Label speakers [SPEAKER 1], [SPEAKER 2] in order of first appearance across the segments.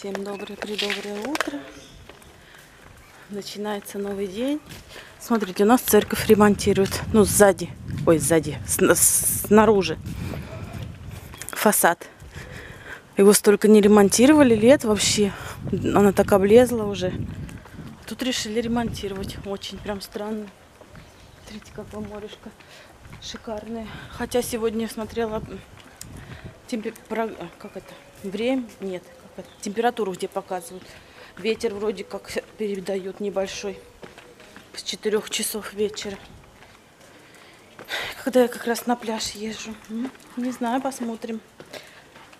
[SPEAKER 1] Всем доброе, придоброе утро. Начинается новый день. Смотрите, у нас церковь ремонтируют. Ну, сзади. Ой, сзади. сна- Снаружи. Фасад. Его столько не ремонтировали лет вообще. Она так облезла уже. Тут решили ремонтировать. Очень прям странно. Смотрите, какое морешко шикарное. Хотя сегодня смотрела темпе- про- как это, время, нет, температуру где показывают. Ветер вроде как передают небольшой с 4 часов вечера. Когда я как раз на пляж езжу. Не знаю, посмотрим.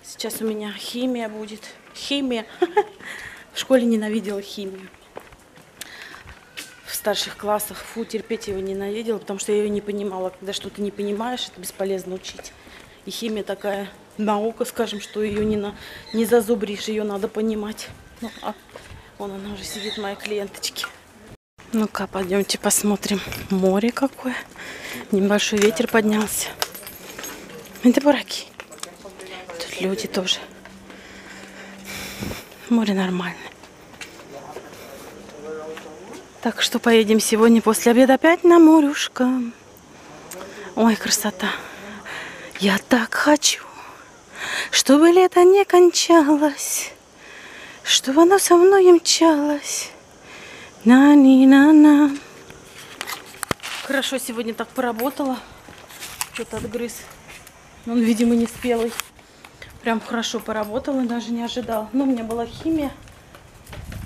[SPEAKER 1] Сейчас у меня химия будет. Химия. В школе ненавидела химию. В старших классах, фу, терпеть его ненавидела, потому что я ее не понимала. Когда что-то не понимаешь, это бесполезно учить. И химия такая наука, скажем, что ее не, на, не зазубришь, ее надо понимать. Ну, а вон она уже сидит, моя клиенточки. Ну-ка, пойдемте посмотрим. Море какое. Небольшой ветер поднялся. Это бураки. Тут люди тоже. Море нормальное. Так что поедем сегодня после обеда опять на морюшко. Ой, красота. Я так хочу, чтобы лето не кончалось, чтобы оно со мной мчалось. на ни на на Хорошо сегодня так поработала. Что-то отгрыз. Он, видимо, не спелый. Прям хорошо поработала, даже не ожидал. Но у меня была химия,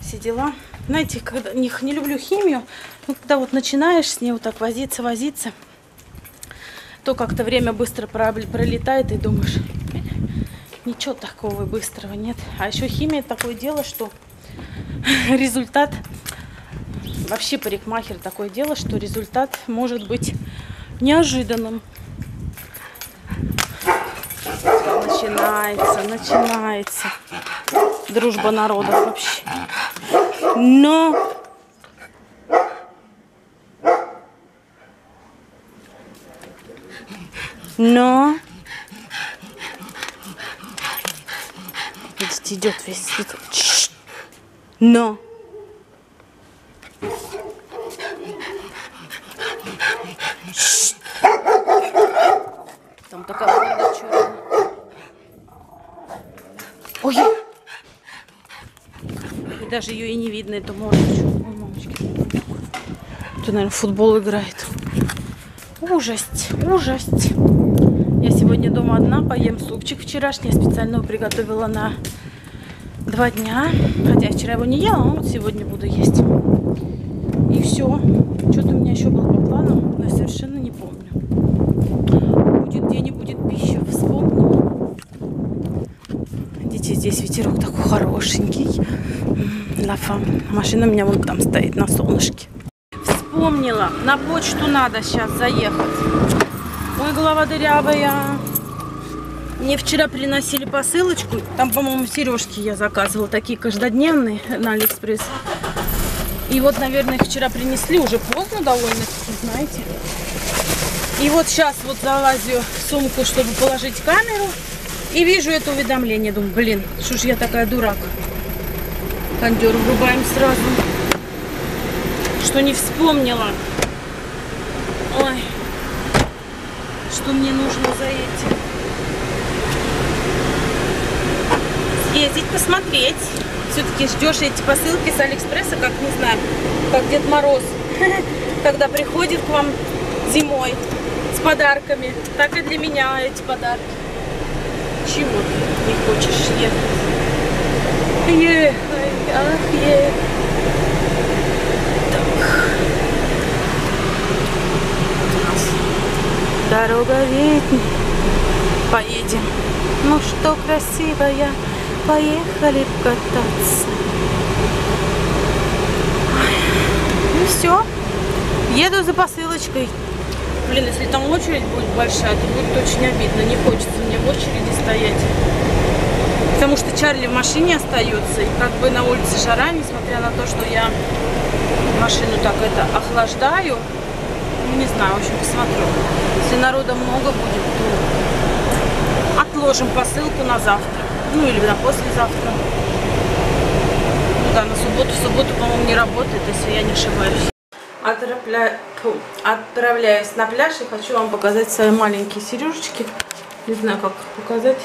[SPEAKER 1] все дела. Знаете, когда не, не люблю химию, но когда вот начинаешь с ней вот так возиться, возиться, то как-то время быстро прол- пролетает и думаешь, «Э, ничего такого быстрого нет. А еще химия такое дело, что результат вообще парикмахер такое дело, что результат может быть неожиданным. Начинается, начинается дружба народов вообще. Но но Видите, идет весь цвет. Чш. Но. Там такая морда черная. Ой! И даже ее и не видно, эту мордочку. Ой, мамочки. Тут, наверное, футбол играет. Ужасть, ужасть. Сегодня дома одна, поем супчик вчерашний. Я специально его приготовила на два дня. Хотя вчера его не ела, а вот сегодня буду есть. И все. Что-то у меня еще было по плану, но я совершенно не помню. Будет день и будет пища. Вспомнила. Видите, здесь ветерок такой хорошенький. Лафа. Машина у меня вон там стоит на солнышке. Вспомнила. На почту надо сейчас заехать. Ой, голова дырявая. Мне вчера приносили посылочку. Там, по-моему, сережки я заказывала. Такие каждодневные на Алиэкспресс. И вот, наверное, их вчера принесли. Уже поздно довольно-таки, знаете. И вот сейчас вот залазю в сумку, чтобы положить камеру. И вижу это уведомление. Думаю, блин, что ж я такая дурак. Кондер врубаем сразу. Что не вспомнила. Ой. Что мне нужно за этим. Съездить, посмотреть. Все-таки ждешь эти посылки с Алиэкспресса, как, не знаю, как Дед Мороз. Когда приходит к вам зимой с подарками. Так и для меня эти подарки. Чего ты не хочешь ехать? Ехать, ах, ехать. Дорога ведь поедем. Ну что, красивая, поехали кататься. Ну все, еду за посылочкой. Блин, если там очередь будет большая, то будет очень обидно. Не хочется мне в очереди стоять. Потому что Чарли в машине остается, и как бы на улице жара, несмотря на то, что я машину так это охлаждаю. Ну, не знаю, в общем, посмотрю. Если народа много будет, то отложим посылку на завтра. Ну или на послезавтра. субботу. В субботу, по-моему, не работает, если я не ошибаюсь. Отрапля... Фу. Отправляюсь на пляж и хочу вам показать свои маленькие сережечки. Не знаю, как показать.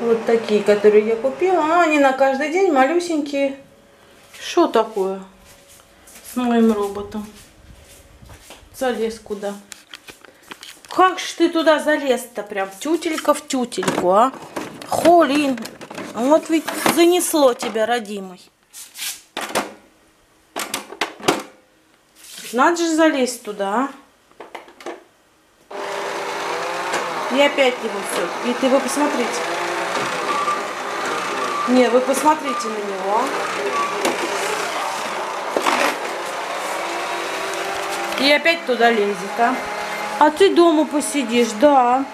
[SPEAKER 1] Вот такие, которые я купила. А, они на каждый день малюсенькие. Что такое с моим роботом? Залез куда? Как же ты туда залез-то прям? Тютелька в тютельку, а? Холин. Вот ведь занесло тебя, родимый. Надо же залезть туда, а? И опять его все. И ты вы посмотрите. Не, вы посмотрите на него. И опять туда лезет, а? А ты дома посидишь, да,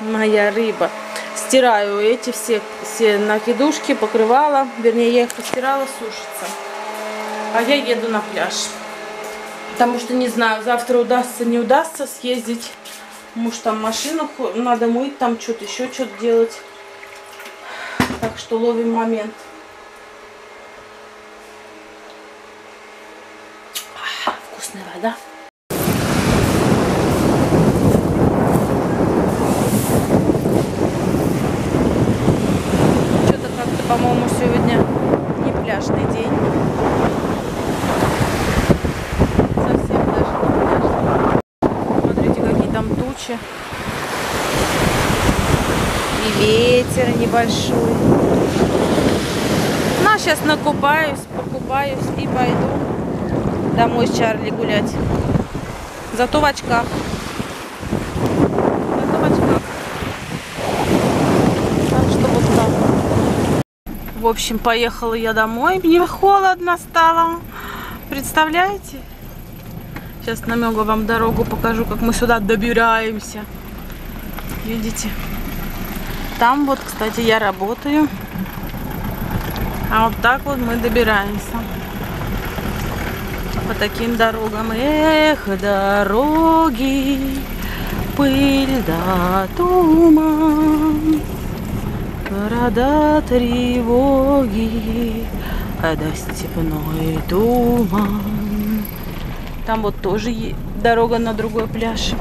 [SPEAKER 1] моя рыба. Стираю эти все, все накидушки, покрывала. Вернее, я их постирала, сушится. А я еду на пляж. Потому что не знаю, завтра удастся, не удастся съездить. Муж там машину надо мыть, там что-то еще что-то делать. Так что ловим момент. Вкусная вода. Что-то как-то, по-моему, сегодня не пляжный день. Совсем даже не пляжный. Смотрите, какие там тучи. Ветер небольшой. Ну, а сейчас накупаюсь, покупаюсь и пойду домой с Чарли гулять. Зато в очках. Зато в очках. Так что вот так. В общем, поехала я домой. Мне холодно стало. Представляете? Сейчас намного вам дорогу покажу, как мы сюда добираемся. Видите? Там вот, кстати, я работаю. А вот так вот мы добираемся. По таким дорогам. Эх, дороги, пыль да туман. Города тревоги, а да степной туман. Там вот тоже дорога на другой пляж.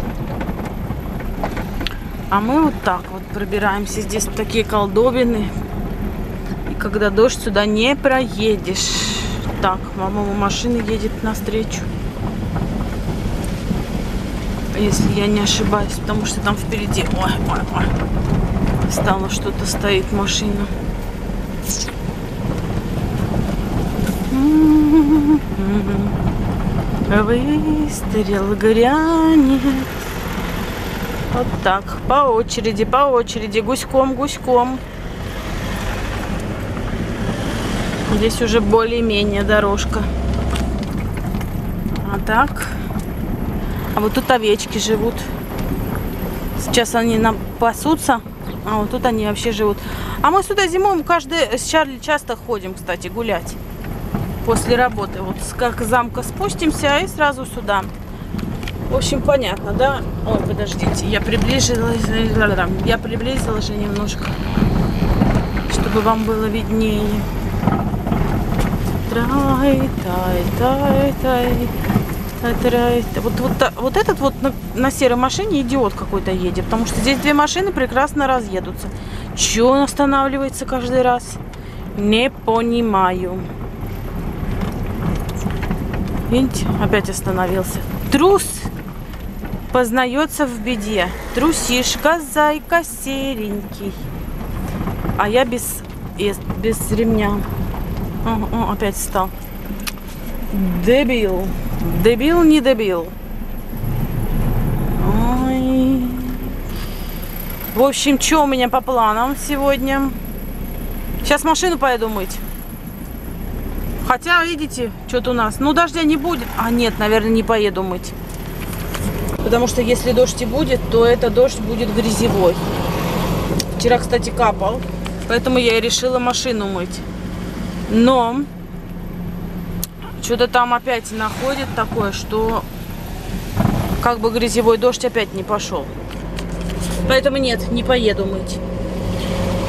[SPEAKER 1] А мы вот так вот пробираемся. Здесь такие колдобины. И когда дождь, сюда не проедешь. Так, мама машина едет навстречу. Если я не ошибаюсь, потому что там впереди... Ой, ой, ой. Стало что-то стоит машина. Выстрел грянет. Вот так, по очереди, по очереди, гуськом, гуськом. Здесь уже более-менее дорожка. А так. А вот тут овечки живут. Сейчас они нам пасутся, а вот тут они вообще живут. А мы сюда зимой каждый с Чарли часто ходим, кстати, гулять. После работы. Вот как замка спустимся и сразу сюда. В общем, понятно, да? Ой, подождите, я приблизилась, я приблизила же немножко, чтобы вам было виднее. Трай, тай, тай, тай. Вот, вот, вот этот вот на, на серой машине идиот какой-то едет, потому что здесь две машины прекрасно разъедутся. Чего он останавливается каждый раз? Не понимаю. Видите, опять остановился. Трус познается в беде. Трусишка, зайка серенький. А я без, без ремня. О, о, опять встал. Дебил. Дебил, не дебил. Ой. В общем, что у меня по планам сегодня? Сейчас машину поеду мыть. Хотя, видите, что-то у нас. Ну, дождя не будет. А, нет, наверное, не поеду мыть. Потому что если дождь и будет, то это дождь будет грязевой. Вчера, кстати, капал. Поэтому я и решила машину мыть. Но что-то там опять находит такое, что как бы грязевой дождь опять не пошел. Поэтому нет, не поеду мыть.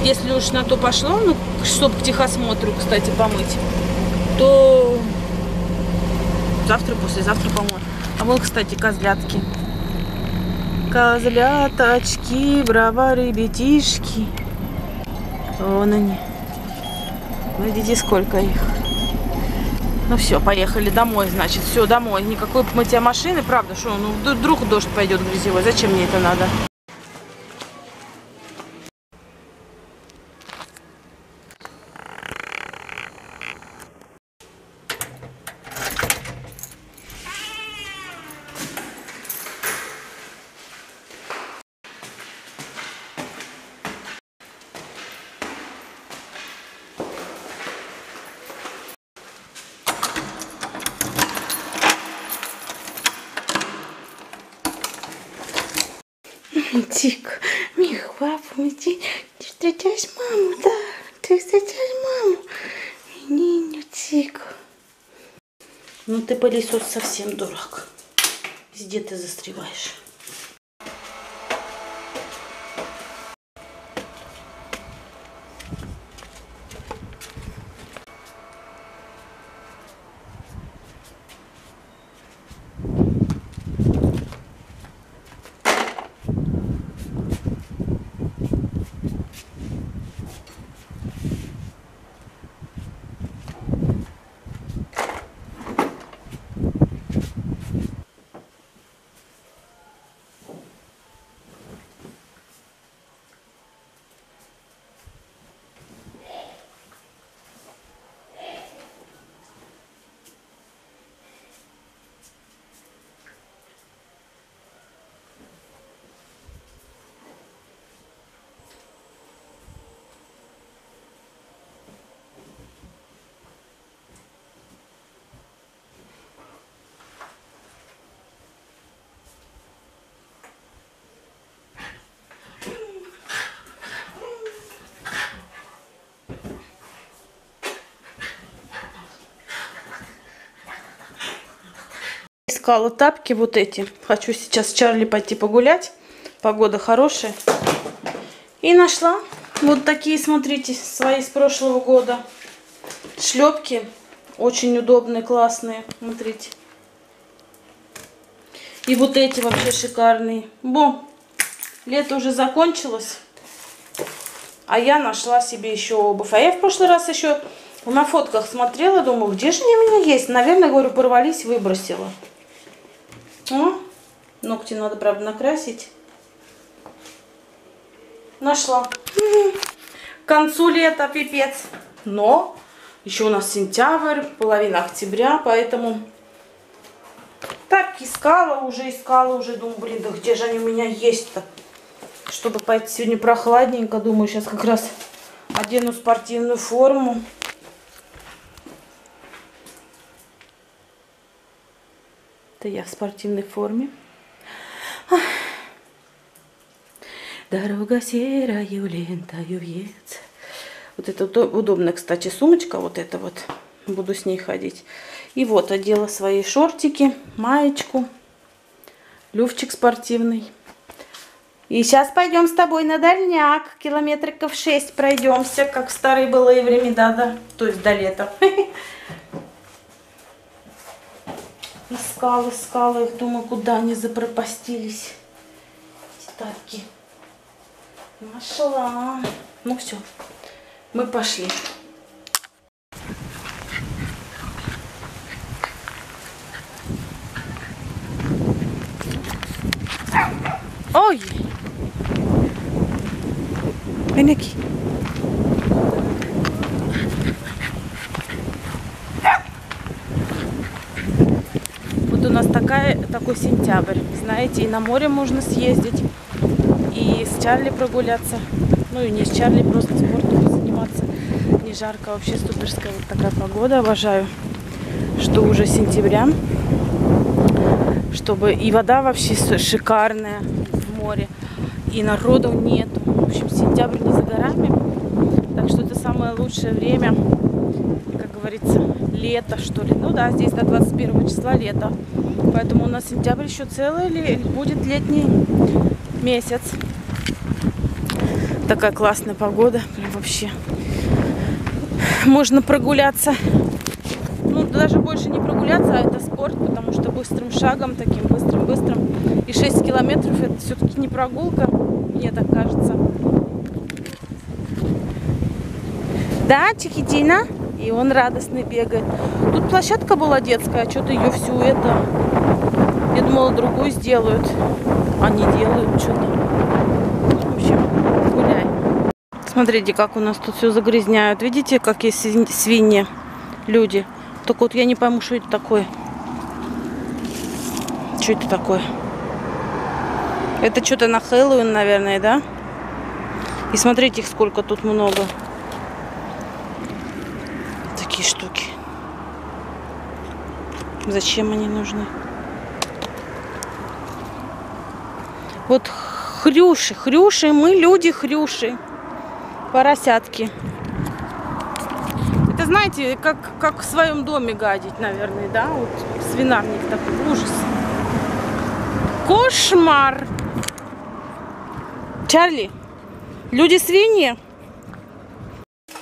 [SPEAKER 1] Если уж на то пошло, ну, чтобы к техосмотру, кстати, помыть, то завтра, послезавтра помою. А вот, кстати, козлятки. Козляточки, браво, ребятишки. Вон они. Видите, сколько их. Ну все, поехали домой, значит. Все, домой. Никакой мытья машины, правда, что ну вдруг дождь пойдет грязевой. Зачем мне это надо? Тик, Мих, папа, иди, ты встречаешь маму, да? Ты встречаешь маму? Не. Ну ты пылесос совсем дурак. Где ты застреваешь? Искала тапки вот эти. Хочу сейчас с Чарли пойти погулять. Погода хорошая. И нашла вот такие, смотрите, свои с прошлого года. Шлепки. Очень удобные, классные. Смотрите. И вот эти вообще шикарные. Бо, лето уже закончилось. А я нашла себе еще обувь. А я в прошлый раз еще на фотках смотрела, думаю, где же они у меня есть? Наверное, говорю, порвались, выбросила. О, ногти надо, правда, накрасить. Нашла. К концу лета пипец. Но еще у нас сентябрь, половина октября, поэтому так искала уже, искала уже. Думаю, блин, да где же они у меня есть-то? Чтобы пойти сегодня прохладненько, думаю, сейчас как раз одену спортивную форму. Это я в спортивной форме. Дорога серая, лентою вьется. Вот это удобная, кстати, сумочка. Вот это вот. Буду с ней ходить. И вот одела свои шортики, маечку, люфчик спортивный. И сейчас пойдем с тобой на дальняк. Километриков 6 пройдемся, как в старые былые времена, да? То есть до лета. Искала, искала их, думаю, куда они запропастились. Тапки. Нашла. Ну все, мы пошли. Ой! Vem aqui. такая, такой сентябрь. Знаете, и на море можно съездить, и с Чарли прогуляться. Ну и не с Чарли, просто спортом заниматься. Не жарко, вообще суперская вот такая погода. Обожаю, что уже сентября. Чтобы и вода вообще шикарная в море, и народу нету. В общем, сентябрь не за горами. Так что это самое лучшее время, как говорится, лето, что ли. Ну да, здесь до 21 числа лето. Поэтому у нас сентябрь еще целый будет летний месяц. Такая классная погода. Прям вообще. Можно прогуляться. Ну, даже больше не прогуляться, а это спорт, потому что быстрым шагом, таким быстрым-быстрым. И 6 километров это все-таки не прогулка, мне так кажется. Да, Чикитина? И он радостный бегает. Тут площадка была детская, а что-то ее всю это... Думала, другую сделают. Не делают что-то. В общем, гуляй. Смотрите, как у нас тут все загрязняют. Видите, как есть свиньи, люди. Только вот я не пойму, что это такое. Что это такое? Это что-то на Хэллоуин, наверное, да? И смотрите, их сколько тут много. Такие штуки. Зачем они нужны? Вот хрюши, хрюши, мы люди хрюши. Поросятки. Это, знаете, как, как в своем доме гадить, наверное, да? Вот свинарник такой, ужас. Кошмар! Чарли, люди-свиньи?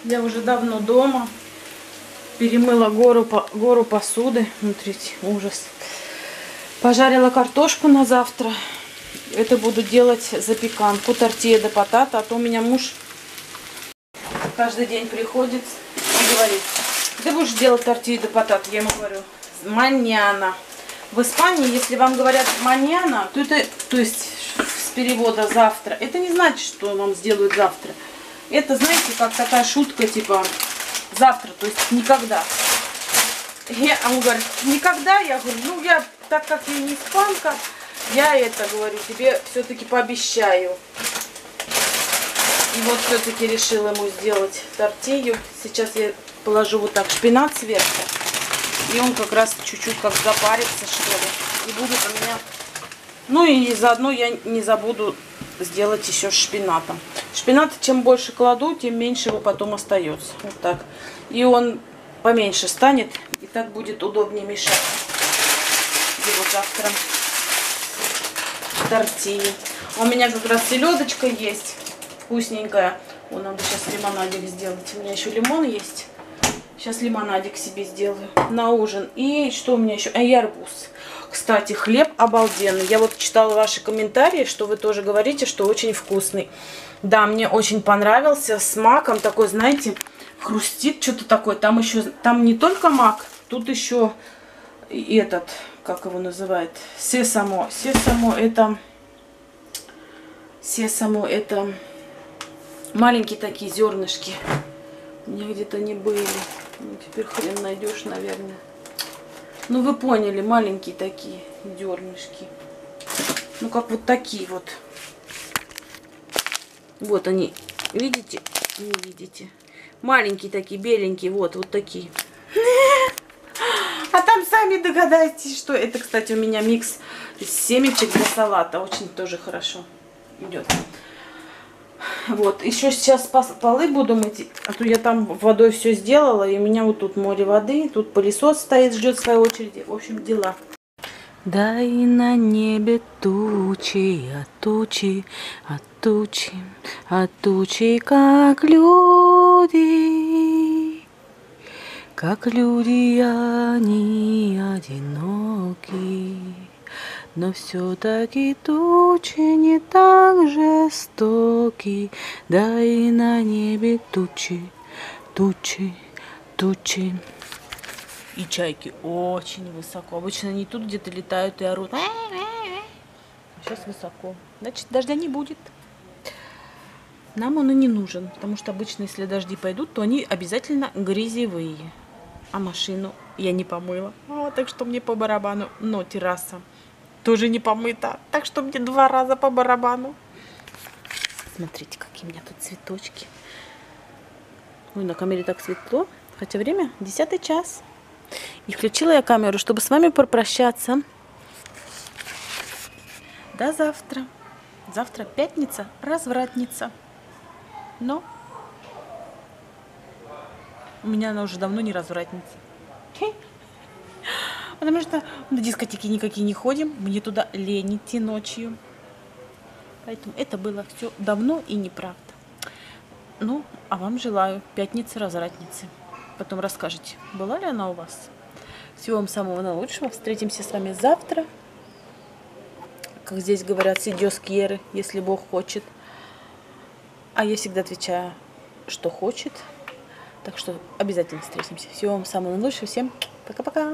[SPEAKER 1] Я уже давно дома. Перемыла гору, гору посуды. Смотрите, ужас. Пожарила картошку на завтра. Это буду делать запеканку, тортия де патата. А то у меня муж каждый день приходит и говорит, ты будешь делать тортию де патата? Я ему говорю, маньяна. В Испании, если вам говорят маньяна, то это, то есть с перевода завтра, это не значит, что вам сделают завтра. Это, знаете, как такая шутка, типа, завтра, то есть никогда. Я, он говорит, никогда? Я говорю, ну я, так как я не испанка, я это говорю, тебе все-таки пообещаю. И вот все-таки решила ему сделать тортилью. Сейчас я положу вот так шпинат сверху. И он как раз чуть-чуть как запарится, что ли. И будет у меня... Ну и заодно я не забуду сделать еще шпинатом. Шпинат чем больше кладу, тем меньше его потом остается. Вот так. И он поменьше станет. И так будет удобнее мешать его завтра тортильи. У меня как раз селедочка есть, вкусненькая. О, надо сейчас лимонадик сделать. У меня еще лимон есть. Сейчас лимонадик себе сделаю на ужин. И что у меня еще? А, и арбуз. Кстати, хлеб обалденный. Я вот читала ваши комментарии, что вы тоже говорите, что очень вкусный. Да, мне очень понравился. С маком такой, знаете, хрустит что-то такое. Там еще, там не только мак, тут еще этот, как его называют, сесамо. Сесамо это, сесамо это маленькие такие зернышки. Меня где-то не были. Ну, теперь хрен найдешь, наверное. Ну, вы поняли, маленькие такие зернышки. Ну, как вот такие вот. Вот они, видите? Не видите. Маленькие такие, беленькие, вот, вот такие. Сами догадайтесь, что это, кстати, у меня микс семечек для салата. Очень тоже хорошо идет. Вот, еще сейчас полы буду мыть, а то я там водой все сделала, и у меня вот тут море воды, тут пылесос стоит, ждет своей очереди. В общем, дела. Да и на небе тучи, а тучи, а тучи, а тучи, как люди. Как люди они одиноки, но все-таки тучи не так жестоки, да и на небе тучи, тучи, тучи. И чайки очень высоко. Обычно они тут где-то летают и орут. Сейчас высоко. Значит, дождя не будет. Нам он и не нужен, потому что обычно, если дожди пойдут, то они обязательно грязевые а машину я не помыла. О, так что мне по барабану. Но терраса тоже не помыта. Так что мне два раза по барабану. Смотрите, какие у меня тут цветочки. Ой, на камере так светло. Хотя время 10 час. И включила я камеру, чтобы с вами попрощаться. До завтра. Завтра пятница, развратница. Но у меня она уже давно не развратница. Потому что на дискотеки никакие не ходим. Мне туда лень идти ночью. Поэтому это было все давно и неправда. Ну, а вам желаю пятницы-развратницы. Потом расскажете, была ли она у вас. Всего вам самого наилучшего. Встретимся с вами завтра. Как здесь говорят, сидёс кьеры, если Бог хочет. А я всегда отвечаю, что хочет. Так что обязательно встретимся. Всего вам самого наилучшего. Всем пока-пока.